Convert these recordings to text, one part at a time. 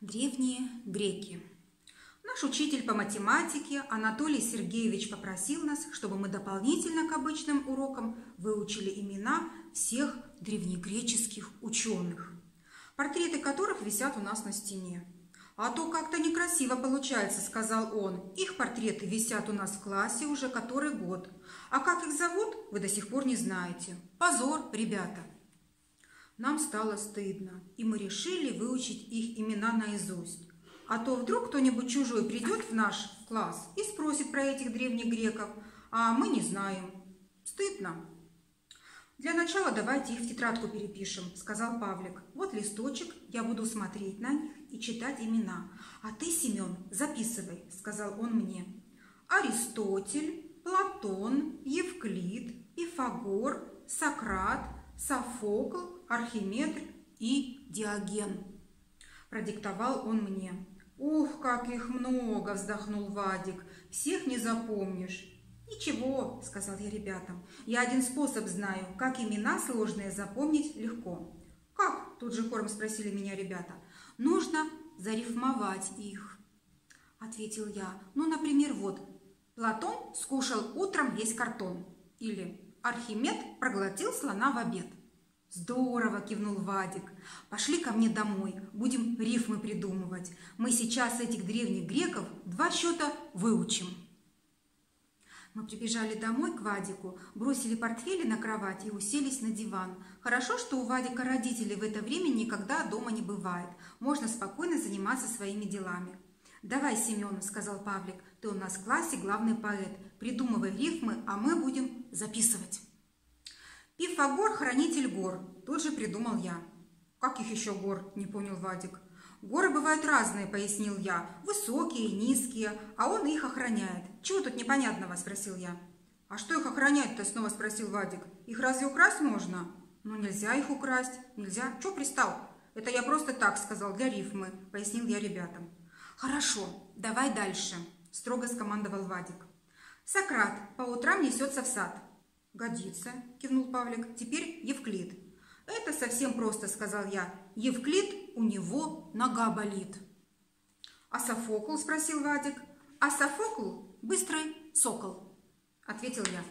Древние греки. Наш учитель по математике Анатолий Сергеевич попросил нас, чтобы мы дополнительно к обычным урокам выучили имена всех древнегреческих ученых, портреты которых висят у нас на стене. «А то как-то некрасиво получается», – сказал он. «Их портреты висят у нас в классе уже который год. А как их зовут, вы до сих пор не знаете. Позор, ребята!» Нам стало стыдно, и мы решили выучить их имена наизусть. А то вдруг кто-нибудь чужой придет в наш класс и спросит про этих древних греков, а мы не знаем. Стыдно. «Для начала давайте их в тетрадку перепишем», – сказал Павлик. «Вот листочек, я буду смотреть на них и читать имена. А ты, Семен, записывай», – сказал он мне. «Аристотель, Платон, Евклид, Пифагор, Сократ, Софокл, Архимедр и Диоген». Продиктовал он мне. «Ух, как их много!» – вздохнул Вадик. «Всех не запомнишь». «Ничего», – сказал я ребятам, – «я один способ знаю, как имена сложные запомнить легко». «Как?» – тут же хором спросили меня ребята. «Нужно зарифмовать их», – ответил я. «Ну, например, вот, Платон скушал утром весь картон» или «Архимед проглотил слона в обед». «Здорово!» – кивнул Вадик. «Пошли ко мне домой, будем рифмы придумывать. Мы сейчас этих древних греков два счета выучим». Мы прибежали домой к Вадику, бросили портфели на кровать и уселись на диван. Хорошо, что у Вадика родители в это время никогда дома не бывает. Можно спокойно заниматься своими делами. «Давай, Семен», – сказал Павлик, – «ты у нас в классе главный поэт. Придумывай рифмы, а мы будем записывать». «Пифагор – хранитель гор», – тут же придумал я. «Как их еще гор?» – не понял Вадик. «Горы бывают разные», – пояснил я. «Высокие, низкие, а он их охраняет. Чего тут непонятного?» – спросил я. «А что их охранять-то?» – снова спросил Вадик. «Их разве украсть можно?» «Ну, нельзя их украсть. Нельзя. Чего пристал?» «Это я просто так сказал, для рифмы», – пояснил я ребятам. «Хорошо, давай дальше», – строго скомандовал Вадик. «Сократ по утрам несется в сад». «Годится», – кивнул Павлик. «Теперь Евклид». «Это совсем просто», – сказал я. «Евклид, у него нога болит». «А Софокл?» – спросил Вадик. «А Софокл – быстрый сокол», – ответил я.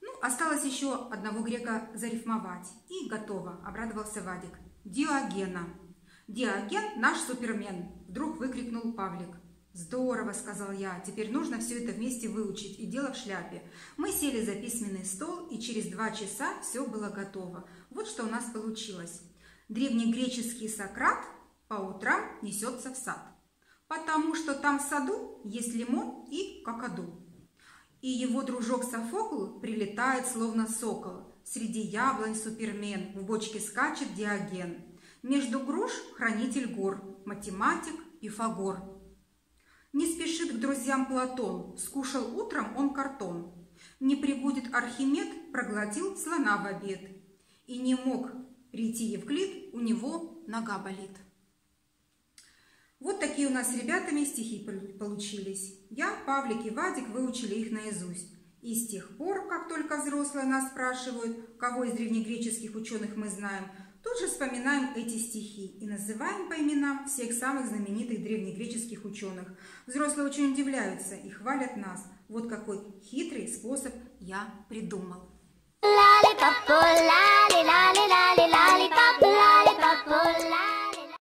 Ну, осталось еще одного грека зарифмовать. И готово, обрадовался Вадик. Диогена. Диоген – наш супермен, вдруг выкрикнул Павлик. «Здорово», – сказал я, – «теперь нужно все это вместе выучить, и дело в шляпе». Мы сели за письменный стол, и через два часа все было готово. Вот что у нас получилось. Древнегреческий Сократ по утрам несется в сад, потому что там в саду есть лимон и какаду. И его дружок Софокл прилетает, словно сокол. Среди яблонь супермен, в бочке скачет Диоген. Между груш хранитель гор, математик Пифагор. Не спешит к друзьям Платон, скушал утром он картон. Не прибудет Архимед, проглотил слона в обед. И не мог прийти Евклид, у него нога болит. Вот такие у нас с ребятами стихи получились. Я, Павлик и Вадик выучили их наизусть. И с тех пор, как только взрослые нас спрашивают, кого из древнегреческих ученых мы знаем, Тут же вспоминаем эти стихи и называем по именам всех самых знаменитых древнегреческих ученых. Взрослые очень удивляются и хвалят нас. Вот какой хитрый способ я придумал. Лали-папу, лали-лали-лали-лали.